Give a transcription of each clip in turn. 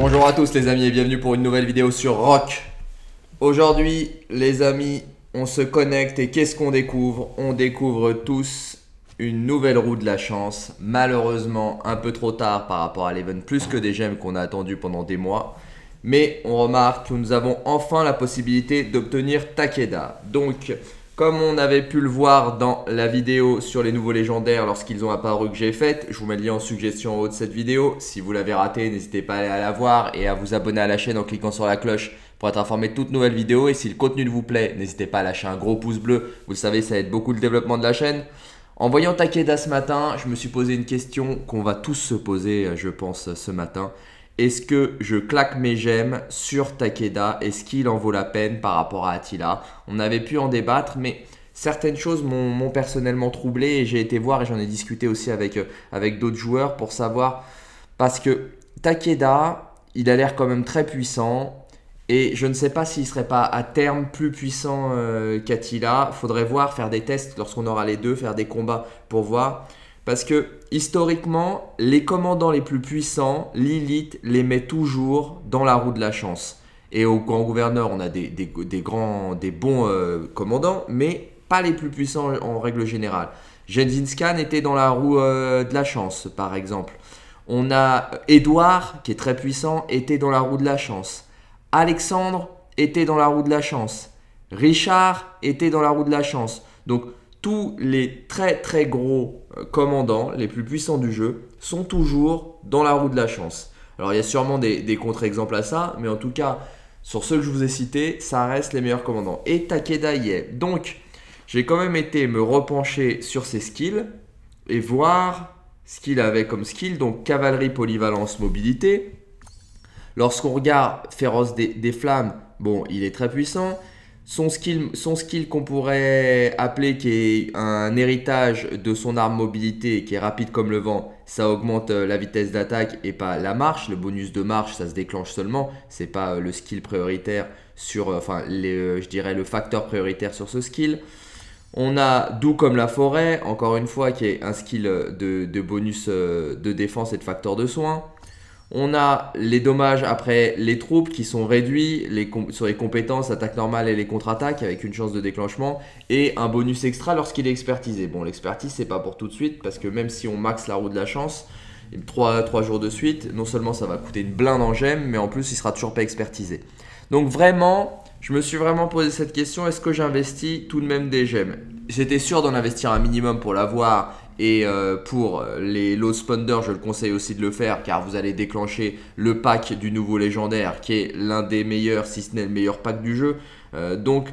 Bonjour à tous les amis et bienvenue pour une nouvelle vidéo sur Rock. Aujourd'hui les amis, on se connecte et qu'est-ce qu'on découvre? On découvre tous une nouvelle roue de la chance. Malheureusement un peu trop tard par rapport à l'event plus que des gemmes qu'on a attendu pendant des mois. Mais on remarque que nous avons enfin la possibilité d'obtenir Takeda. Donc comme on avait pu le voir dans la vidéo sur les nouveaux légendaires lorsqu'ils ont apparu que j'ai faite, je vous mets le lien en suggestion en haut de cette vidéo. Si vous l'avez raté, n'hésitez pas à aller la voir et à vous abonner à la chaîne en cliquant sur la cloche pour être informé de toutes nouvelles vidéos. Et si le contenu vous plaît, n'hésitez pas à lâcher un gros pouce bleu. Vous le savez, ça aide beaucoup le développement de la chaîne. En voyant Takeda ce matin, je me suis posé une question qu'on va tous se poser, je pense, ce matin. Est-ce que je claque mes gemmes sur Takeda? Est-ce qu'il en vaut la peine par rapport à Attila? On avait pu en débattre, mais certaines choses m'ont personnellement troublé et j'ai été voir et j'en ai discuté aussi avec, euh, avec d'autres joueurs pour savoir. Parce que Takeda, il a l'air quand même très puissant. Et je ne sais pas s'il ne serait pas à terme plus puissant euh, qu'Attila. Faudrait voir, faire des tests lorsqu'on aura les deux, faire des combats pour voir. Parce que historiquement, les commandants les plus puissants, Lilith les met toujours dans la roue de la chance. Et au grand gouverneur, on a des, grands, des bons euh, commandants, mais pas les plus puissants en règle générale. Gengis Khan était dans la roue euh, de la chance, par exemple. On a Édouard, qui est très puissant, était dans la roue de la chance. Alexandre était dans la roue de la chance. Richard était dans la roue de la chance. Donc tous les très très gros euh, commandants, les plus puissants du jeu, sont toujours dans la roue de la chance. Alors il y a sûrement des, contre-exemples à ça, mais en tout cas, sur ceux que je vous ai cités, ça reste les meilleurs commandants. Et Takeda y est. Donc, j'ai quand même été me repencher sur ses skills et voir ce qu'il avait comme skill. Donc, cavalerie, polyvalence, mobilité. Lorsqu'on regarde Féroce des Flammes, bon, il est très puissant. Son skill, qu'on pourrait appeler qui est un héritage de son arme mobilité qui est rapide comme le vent, ça augmente euh, la vitesse d'attaque et pas la marche. Le bonus de marche, ça se déclenche seulement. C'est pas euh, le skill prioritaire sur, euh, enfin, je dirais le facteur prioritaire sur ce skill. On a doux comme la forêt, encore une fois, qui est un skill de, de bonus de défense et de facteur de soin. On a les dommages après les troupes qui sont réduits sur les compétences, attaque normale et les contre-attaques avec une chance de déclenchement et un bonus extra lorsqu'il est expertisé. Bon, l'expertise c'est pas pour tout de suite parce que même si on max la roue de la chance, 3, 3 jours de suite, non seulement ça va coûter une blinde en gemmes, mais en plus il sera toujours pas expertisé. Donc vraiment, je me suis vraiment posé cette question, est-ce que j'investis tout de même des gemmes? J'étais sûr d'en investir un minimum pour l'avoir et euh, pour les low spawner, je le conseille aussi de le faire car vous allez déclencher le pack du nouveau légendaire qui est l'un des meilleurs, si ce n'est le meilleur pack du jeu. Euh, donc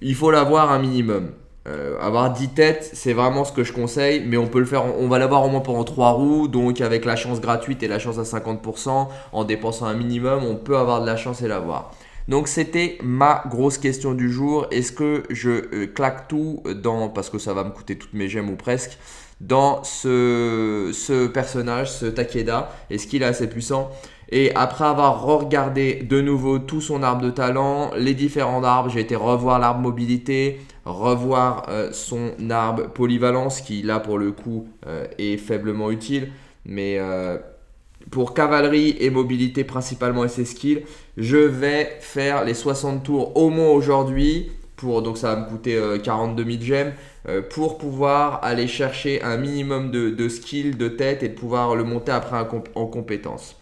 il faut l'avoir un minimum. Euh, avoir 10 têtes, c'est vraiment ce que je conseille, mais on peut le faire, on va l'avoir au moins pendant 3 roues, donc avec la chance gratuite et la chance à 50%, en dépensant un minimum, on peut avoir de la chance et l'avoir. Donc c'était ma grosse question du jour. Est-ce que je claque tout dans, parce que ça va me coûter toutes mes gemmes ou presque, dans ce, personnage, ce Takeda. Est-ce qu'il est assez puissant Et après avoir regardé de nouveau tout son arbre de talent, les différents arbres, j'ai été revoir l'arbre mobilité, revoir euh, son arbre polyvalence qui là pour le coup euh, est faiblement utile. Mais euh, pour cavalerie et mobilité principalement et ses skills, je vais faire les 60 tours au moins aujourd'hui donc ça va me coûter 42 euh, 000 gemmes, pour pouvoir aller chercher un minimum de, de skill, de tête et de pouvoir le monter après en compétence.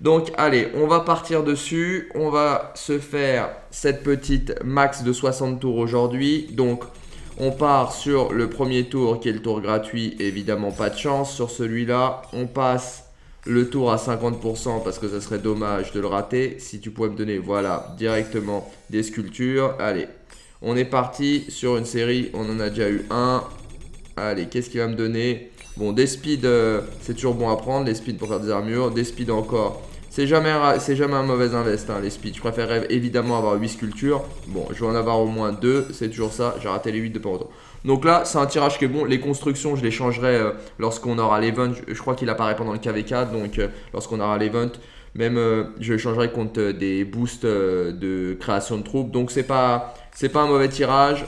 Donc allez, on va partir dessus, on va se faire cette petite max de 60 tours aujourd'hui. Donc on part sur le premier tour qui est le tour gratuit, évidemment pas de chance sur celui-là. On passe le tour à 50% parce que ça serait dommage de le rater. Si tu pouvais me donner, voilà, directement des sculptures. Allez, on est parti sur une série, on en a déjà eu un. Allez, qu'est-ce qu'il va me donner? Bon, des speeds, euh, c'est toujours bon à prendre, les speeds pour faire des armures. Des speeds encore. C'est jamais, jamais un mauvais invest, hein, les speeds. Je préférerais évidemment avoir 8 sculptures. Bon, je vais en avoir au moins 2, c'est toujours ça. J'ai raté les 8 de longtemps. Donc là, c'est un tirage qui est bon. Les constructions, je les changerai euh, lorsqu'on aura l'event. Je, crois qu'il apparaît pendant le KV4, donc euh, lorsqu'on aura l'event. Même, je le changerai contre des boosts de création de troupes. Donc c'est pas pas un mauvais tirage.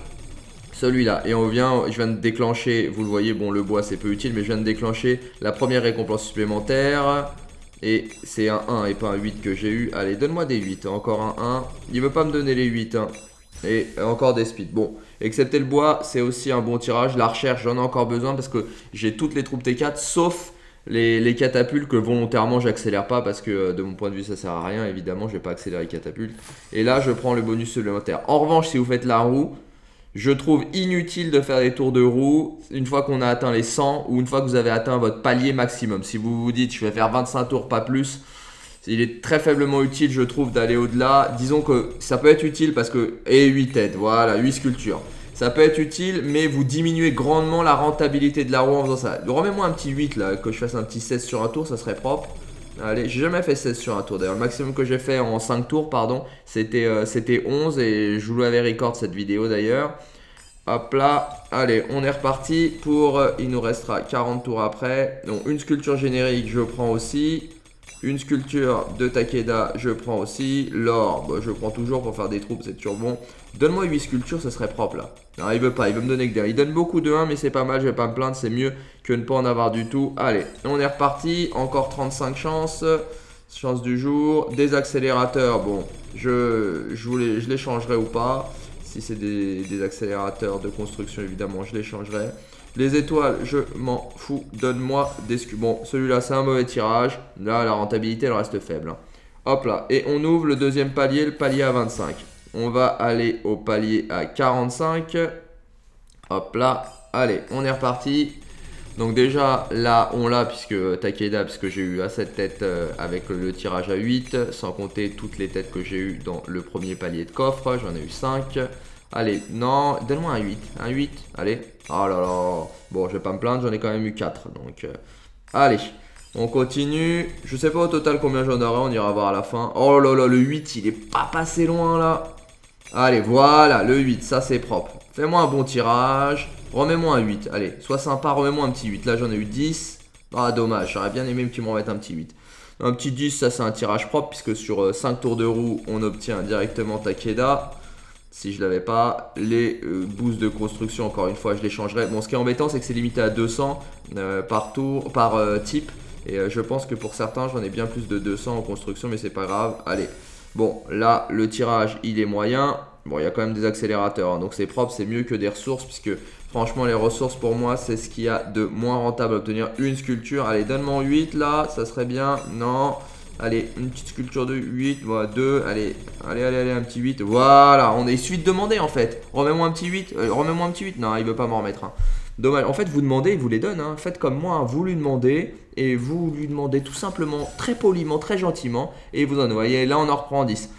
Celui-là. Et on vient, je viens de déclencher, vous le voyez, bon le bois c'est peu utile, mais je viens de déclencher la première récompense supplémentaire. Et c'est un 1 et pas un 8 que j'ai eu. Allez, donne-moi des 8. Encore un 1. Il veut pas me donner les 8. Hein. Et encore des speeds. Bon, excepté le bois, c'est aussi un bon tirage. La recherche, j'en ai encore besoin parce que j'ai toutes les troupes T4, sauf les, catapultes que volontairement j'accélère pas parce que euh, de mon point de vue ça sert à rien. Évidemment, je vais pas accélérer les catapultes. Et là, je prends le bonus supplémentaire. En revanche, si vous faites la roue, je trouve inutile de faire des tours de roue une fois qu'on a atteint les 100 ou une fois que vous avez atteint votre palier maximum. Si vous vous dites je vais faire 25 tours, pas plus, il est très faiblement utile, je trouve, d'aller au-delà. Disons que ça peut être utile parce que. Et 8 têtes, voilà, 8 sculptures. Ça peut être utile, mais vous diminuez grandement la rentabilité de la roue en faisant ça. Remets-moi un petit 8 là, que je fasse un petit 16 sur un tour, ça serait propre. Allez, j'ai jamais fait 16 sur un tour d'ailleurs. Le maximum que j'ai fait en 5 tours, pardon, c'était 11 euh, et je vous l'avais record cette vidéo d'ailleurs. Hop là, allez, on est reparti pour, euh, il nous restera 40 tours après. Donc une sculpture générique, je prends aussi. Une sculpture de Takeda, je prends aussi. L'or, bah, je prends toujours pour faire des troupes, c'est toujours bon. Donne-moi 8 sculptures, ça serait propre là. Non, il veut pas, il veut me donner que des Il donne beaucoup de 1, mais c'est pas mal, je vais pas me plaindre, c'est mieux que ne pas en avoir du tout. Allez, on est reparti, encore 35 chances. Chance du jour. Des accélérateurs, bon, je, je, les, je les changerai ou pas. Si c'est des, accélérateurs de construction, évidemment, je les changerai. Les étoiles, je m'en fous. Donne-moi des Bon, celui-là, c'est un mauvais tirage. Là, la rentabilité, elle reste faible. Hop là. Et on ouvre le deuxième palier, le palier à 25. On va aller au palier à 45. Hop là. Allez, on est reparti. Donc déjà, là, on l'a, puisque Takeda, puisque j'ai eu assez de têtes euh, avec le tirage à 8, sans compter toutes les têtes que j'ai eues dans le premier palier de coffre. J'en ai eu 5. Allez, non, donne-moi un 8. Un 8, allez. Oh là là. Bon, je vais pas me plaindre, j'en ai quand même eu 4. Donc, euh, allez. On continue. Je sais pas au total combien j'en aurai, on ira voir à la fin. Oh là là, le 8, il est pas passé loin là. Allez, voilà, le 8, ça c'est propre. Fais-moi un bon tirage. Remets-moi un 8. Allez, sois sympa, remets-moi un petit 8. Là, j'en ai eu 10. Ah, dommage, j'aurais bien aimé que tu m'en un petit 8. Un petit 10, ça c'est un tirage propre, puisque sur 5 euh, tours de roue, on obtient directement Takeda. Si je l'avais pas, les euh, boosts de construction, encore une fois, je les changerai. Bon, ce qui est embêtant, c'est que c'est limité à 200 euh, par tour, par euh, type. Et je pense que pour certains, j'en ai bien plus de 200 en construction, mais c'est pas grave. Allez, bon, là, le tirage, il est moyen. Bon, il y a quand même des accélérateurs, hein, donc c'est propre, c'est mieux que des ressources, puisque franchement, les ressources, pour moi, c'est ce qu'il y a de moins rentable obtenir une sculpture. Allez, donne-moi 8, là, ça serait bien. Non, Allez, une petite sculpture de 8, voilà, 2, allez, allez, allez, allez, un petit 8, voilà, on est suite demandé en fait. Remets-moi un petit 8, euh, remets-moi un petit 8, non, il veut pas m'en remettre. Hein. Dommage, en fait, vous demandez, il vous les donne, hein. faites comme moi, vous lui demandez, et vous lui demandez tout simplement, très poliment, très gentiment, et vous en voyez, là on en reprend 10.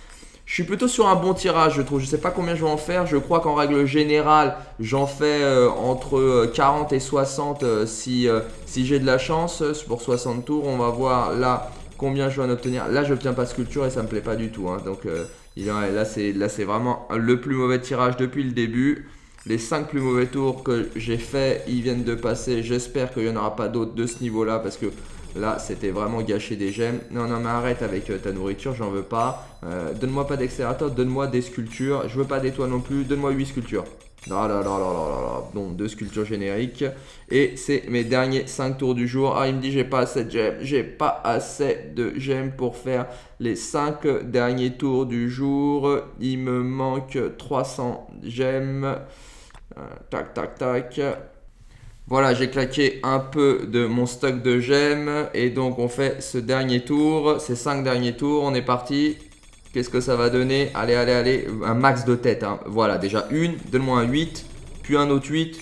Je suis plutôt sur un bon tirage, je trouve. Je sais pas combien je vais en faire. Je crois qu'en règle générale, j'en fais euh, entre 40 euh, et 60 si, si j'ai de la chance. Pour 60 tours, on va voir là combien je vais en obtenir. Là, je n'obtiens pas sculpture et ça me plaît pas du tout. Hein. Donc euh, là, c'est vraiment le plus mauvais tirage depuis le début. Les 5 plus mauvais tours que j'ai fait, ils viennent de passer. J'espère qu'il n'y en aura pas d'autres de ce niveau-là parce que là, c'était vraiment gâcher des gemmes. Non, non, mais arrête avec euh, ta nourriture, j'en veux pas. Euh, donne-moi pas d'accélérateur, donne-moi des sculptures. Je veux pas d'étoiles non plus, donne-moi 8 sculptures. Là, là, là, là, là, là, Bon, deux sculptures génériques. Et c'est mes derniers 5 tours du jour. Ah, il me dit j'ai pas assez de gemmes. J'ai pas assez de gemmes pour faire les 5 derniers tours du jour. Il me manque 300 gemmes. Euh, tac, tac, tac. Voilà, j'ai claqué un peu de mon stock de gemmes. Et donc, on fait ce dernier tour. Ces 5 derniers tours. On est parti. Qu'est-ce que ça va donner? Allez, allez, allez. Un max de tête. Hein. Voilà, déjà une. Donne-moi un 8. Puis un autre 8.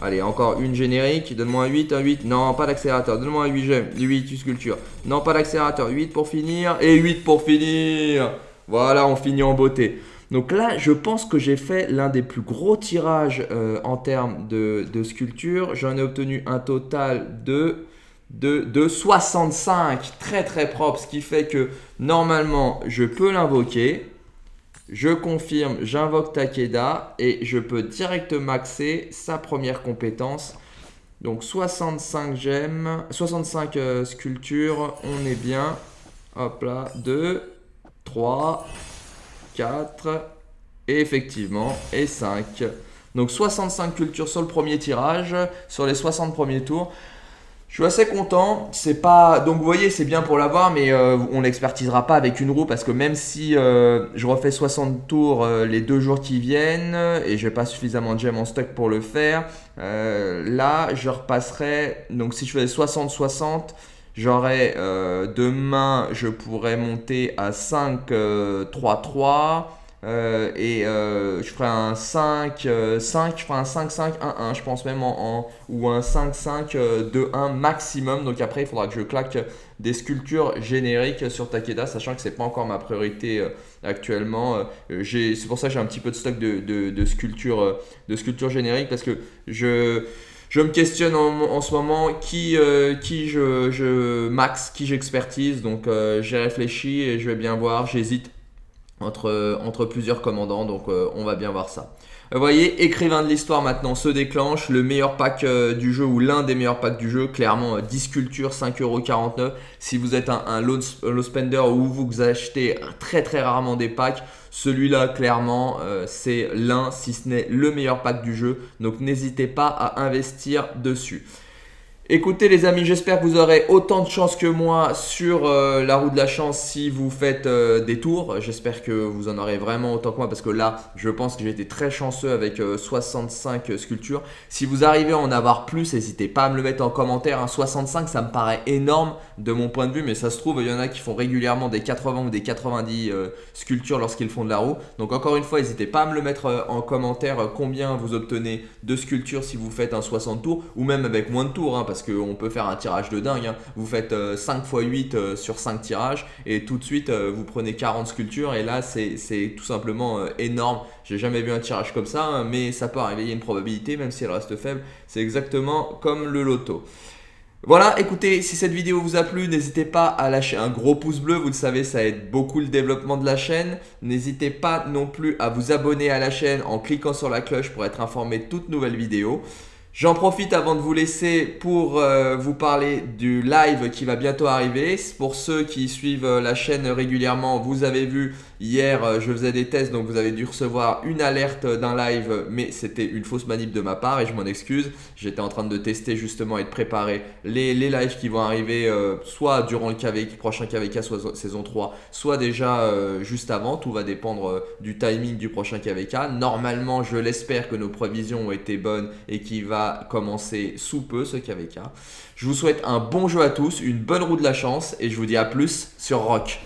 Allez, encore une générique. Donne-moi un 8, un 8. Non, pas d'accélérateur. Donne-moi un 8 gemmes. 8 sculpture. Non, pas d'accélérateur. 8 pour finir. Et 8 pour finir. Voilà, on finit en beauté. Donc là, je pense que j'ai fait l'un des plus gros tirages euh, en termes de, sculpture. J'en ai obtenu un total de de, 65, très très propre, ce qui fait que normalement je peux l'invoquer. Je confirme, j'invoque Takeda et je peux direct maxer sa première compétence. Donc 65 gemmes, 65 euh, sculptures, on est bien. Hop là, 2, 3, 4 et effectivement, et 5. Donc 65 cultures sur le premier tirage, sur les 60 premiers tours. Je suis assez content. C'est pas donc vous voyez c'est bien pour l'avoir, mais euh, on l'expertisera pas avec une roue parce que même si euh, je refais 60 tours euh, les deux jours qui viennent et j'ai pas suffisamment de gemmes en stock pour le faire, là je repasserai. Donc si je faisais 60-60, j'aurais demain je pourrais monter à 5-3-3. Euh, et euh, je ferai un 5, 5, euh, je ferai un 5, 5, 1, 1, je pense même en, ou un 5, 5, 2, 1 maximum. Donc après, il faudra que je claque des sculptures génériques sur Takeda, sachant que c'est pas encore ma priorité actuellement. c'est pour ça que j'ai un petit peu de stock de, de, de sculptures, de sculptures génériques parce que je je me questionne en, ce moment qui, qui je, je, max, qui j'expertise. Donc j'ai réfléchi et je vais bien voir. J'hésite entre, entre plusieurs commandants, donc euh, on va bien voir ça. Vous voyez, écrivain de l'histoire maintenant se déclenche, le meilleur pack euh, du jeu ou l'un des meilleurs packs du jeu, clairement 10 euh, sculptures, 5,49€. Si vous êtes un, un low, spender ou vous achetez très très rarement des packs, celui-là clairement c'est l'un si ce n'est le meilleur pack du jeu, donc n'hésitez pas à investir dessus. Écoutez les amis, j'espère que vous aurez autant de chance que moi sur euh, la roue de la chance si vous faites euh, des tours. J'espère que vous en aurez vraiment autant que moi parce que là, je pense que j'ai été très chanceux avec 65 euh, sculptures. Si vous arrivez à en avoir plus, n'hésitez pas à me le mettre en commentaire. 65, ça me paraît énorme de mon point de vue, mais ça se trouve, il y en a qui font régulièrement des 80 ou des 90 sculptures lorsqu'ils font de la roue. Donc encore une fois, n'hésitez pas à me le mettre en commentaire combien vous obtenez de sculptures si vous faites un 60 tours ou même avec moins de tours. Hein, parce qu'on peut faire un tirage de dingue. Hein. Vous faites 5 x 8 sur 5 tirages et tout de suite euh, vous prenez 40 sculptures et là c'est tout simplement euh, énorme. J'ai jamais vu un tirage comme ça, hein, mais ça peut arriver, il y a une probabilité même si elle reste faible. C'est exactement comme le loto. Voilà, écoutez, si cette vidéo vous a plu, n'hésitez pas à lâcher un gros pouce bleu, vous le savez, ça aide beaucoup le développement de la chaîne. N'hésitez pas non plus à vous abonner à la chaîne en cliquant sur la cloche pour être informé de toutes nouvelles vidéos. J'en profite avant de vous laisser pour euh, vous parler du live qui va bientôt arriver. Pour ceux qui suivent euh, la chaîne régulièrement, vous avez vu hier euh, je faisais des tests donc vous avez dû recevoir une alerte d'un live mais c'était une fausse manip de ma part et je m'en excuse. J'étais en train de tester justement et de préparer les, lives qui vont arriver soit durant le prochain KVK soit saison 3 soit déjà juste avant. Tout va dépendre du timing du prochain KVK. Normalement je l'espère que nos prévisions ont été bonnes et qu'il va commencer sous peu ce KVK. Je vous souhaite un bon jeu à tous, une bonne roue de la chance et je vous dis à plus sur Rock.